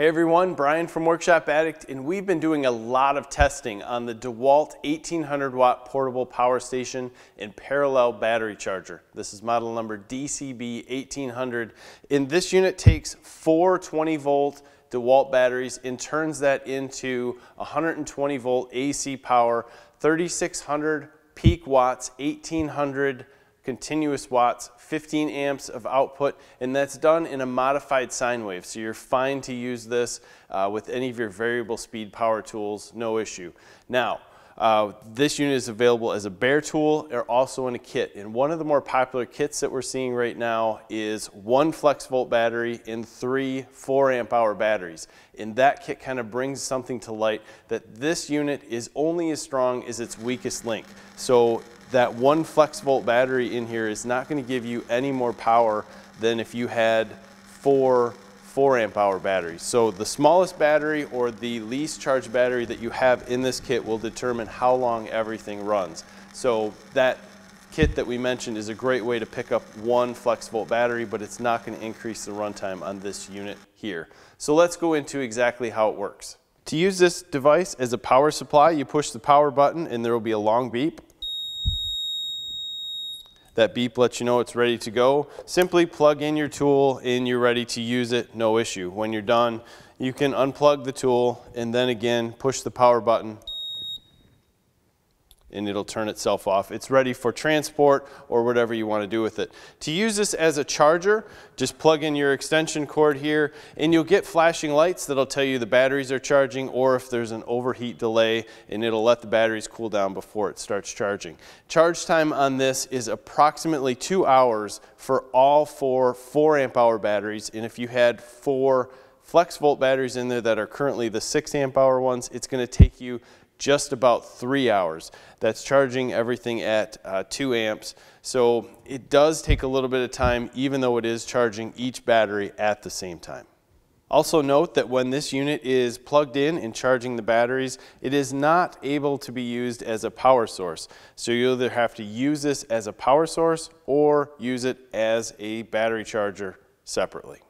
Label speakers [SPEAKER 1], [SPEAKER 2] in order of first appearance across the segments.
[SPEAKER 1] Hey everyone, Brian from Workshop Addict, and we've been doing a lot of testing on the DeWalt 1800 watt portable power station and parallel battery charger. This is model number DCB 1800, and this unit takes four 20 volt DeWalt batteries and turns that into 120 volt AC power, 3600 peak watts, 1800 continuous watts, 15 amps of output, and that's done in a modified sine wave. So you're fine to use this uh, with any of your variable speed power tools, no issue. Now, uh, this unit is available as a bare tool or also in a kit. And one of the more popular kits that we're seeing right now is one flex volt battery and three four amp hour batteries. And that kit kind of brings something to light that this unit is only as strong as its weakest link. So that one flex volt battery in here is not going to give you any more power than if you had four 4 amp hour batteries. So the smallest battery or the least charged battery that you have in this kit will determine how long everything runs. So that kit that we mentioned is a great way to pick up one flex volt battery, but it's not going to increase the runtime on this unit here. So let's go into exactly how it works. To use this device as a power supply, you push the power button and there will be a long beep. That beep lets you know it's ready to go. Simply plug in your tool and you're ready to use it, no issue. When you're done, you can unplug the tool and then again push the power button and it'll turn itself off. It's ready for transport or whatever you want to do with it. To use this as a charger, just plug in your extension cord here and you'll get flashing lights that'll tell you the batteries are charging or if there's an overheat delay and it'll let the batteries cool down before it starts charging. Charge time on this is approximately two hours for all four 4 amp hour batteries and if you had four flex volt batteries in there that are currently the 6 amp hour ones, it's going to take you just about three hours. That's charging everything at uh, two amps. So it does take a little bit of time, even though it is charging each battery at the same time. Also note that when this unit is plugged in and charging the batteries, it is not able to be used as a power source. So you either have to use this as a power source or use it as a battery charger separately.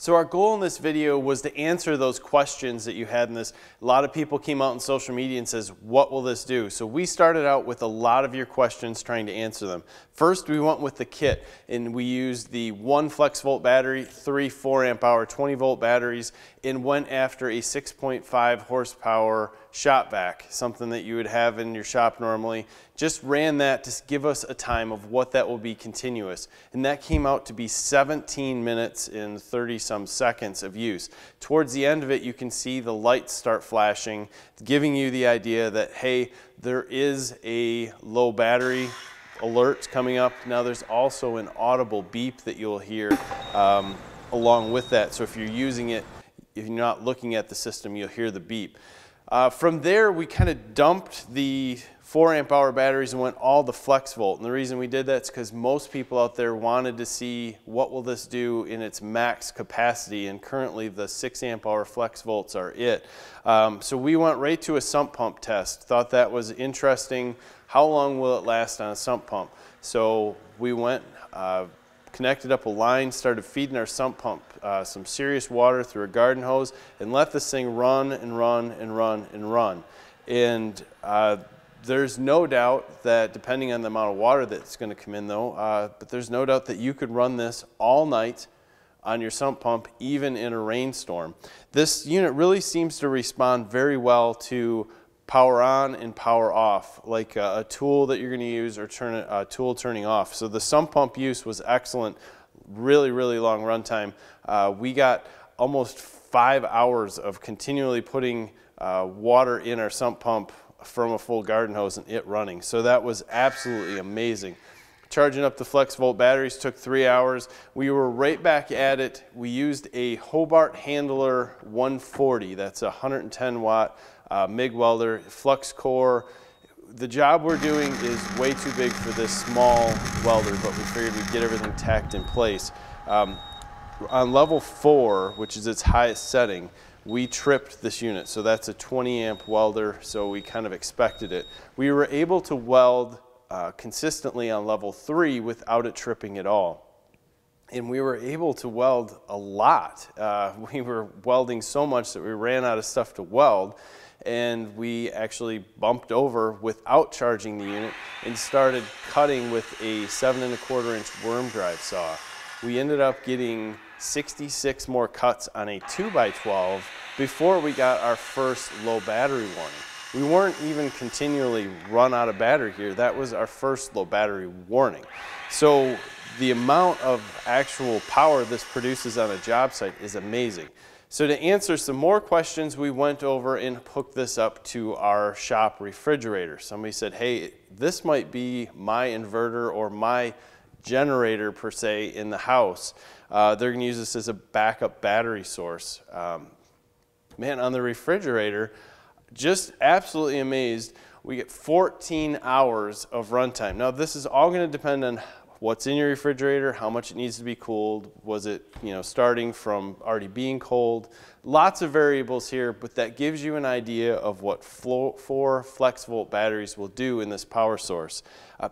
[SPEAKER 1] So our goal in this video was to answer those questions that you had in this. A lot of people came out on social media and says, what will this do? So we started out with a lot of your questions trying to answer them. First, we went with the kit and we used the one flex volt battery, three 4 amp hour 20 volt batteries, and went after a 6.5 horsepower shop vac, something that you would have in your shop normally. Just ran that to give us a time of what that will be continuous. And that came out to be 17 minutes and 30 some seconds of use. Towards the end of it, you can see the lights start flashing, giving you the idea that, hey, there is a low battery alerts coming up. Now there's also an audible beep that you'll hear um, along with that. So if you're using it, if you're not looking at the system, you'll hear the beep. Uh, from there, we kind of dumped the 4 amp hour batteries and went all the flex volt. And the reason we did that is because most people out there wanted to see what will this do in its max capacity. And currently the 6 amp hour flex volts are it. Um, so we went right to a sump pump test. Thought that was interesting. How long will it last on a sump pump? So we went, uh, connected up a line, started feeding our sump pump uh, some serious water through a garden hose, and let this thing run and run and run and run. And uh, there's no doubt that depending on the amount of water that's going to come in though, uh, but there's no doubt that you could run this all night on your sump pump even in a rainstorm. This unit really seems to respond very well to power on and power off, like a, a tool that you're going to use or turn a tool turning off. So the sump pump use was excellent, really, really long runtime. Uh, we got almost five hours of continually putting uh, water in our sump pump from a full garden hose and it running. So that was absolutely amazing. Charging up the flex volt batteries took three hours. We were right back at it. We used a Hobart Handler 140. That's a 110 watt uh, MIG welder, flux core. The job we're doing is way too big for this small welder, but we figured we'd get everything tacked in place. Um, on level four, which is its highest setting, we tripped this unit. So that's a 20 amp welder, so we kind of expected it. We were able to weld uh, consistently on level three without it tripping at all. and we were able to weld a lot. Uh, we were welding so much that we ran out of stuff to weld and we actually bumped over without charging the unit and started cutting with a seven and a quarter inch worm drive saw. We ended up getting 66 more cuts on a 2x12 before we got our first low battery warning. We weren't even continually run out of battery here. That was our first low battery warning. So the amount of actual power this produces on a job site is amazing. So to answer some more questions, we went over and hooked this up to our shop refrigerator. Somebody said, hey, this might be my inverter or my generator per se in the house. Uh, they're going to use this as a backup battery source. Um, man, on the refrigerator, just absolutely amazed. We get 14 hours of runtime. Now, this is all going to depend on what's in your refrigerator, how much it needs to be cooled, was it you know starting from already being cold. Lots of variables here, but that gives you an idea of what four flex volt batteries will do in this power source. Uh,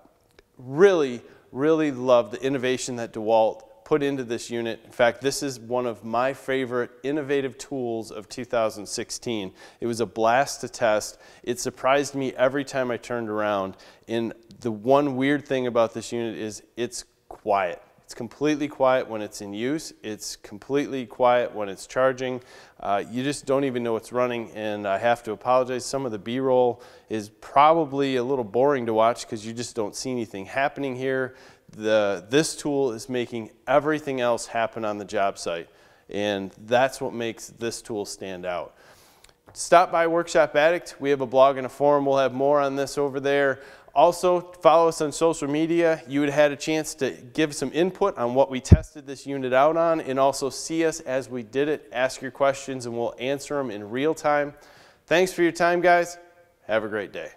[SPEAKER 1] really, really love the innovation that DeWalt put into this unit. In fact, this is one of my favorite innovative tools of 2016. It was a blast to test. It surprised me every time I turned around. And the one weird thing about this unit is it's quiet. It's completely quiet when it's in use. It's completely quiet when it's charging. Uh, you just don't even know it's running, and I have to apologize. Some of the B-roll is probably a little boring to watch because you just don't see anything happening here the, this tool is making everything else happen on the job site. And that's what makes this tool stand out. Stop by Workshop Addict. We have a blog and a forum. We'll have more on this over there. Also, follow us on social media. You would have had a chance to give some input on what we tested this unit out on and also see us as we did it. Ask your questions and we'll answer them in real time. Thanks for your time, guys. Have a great day.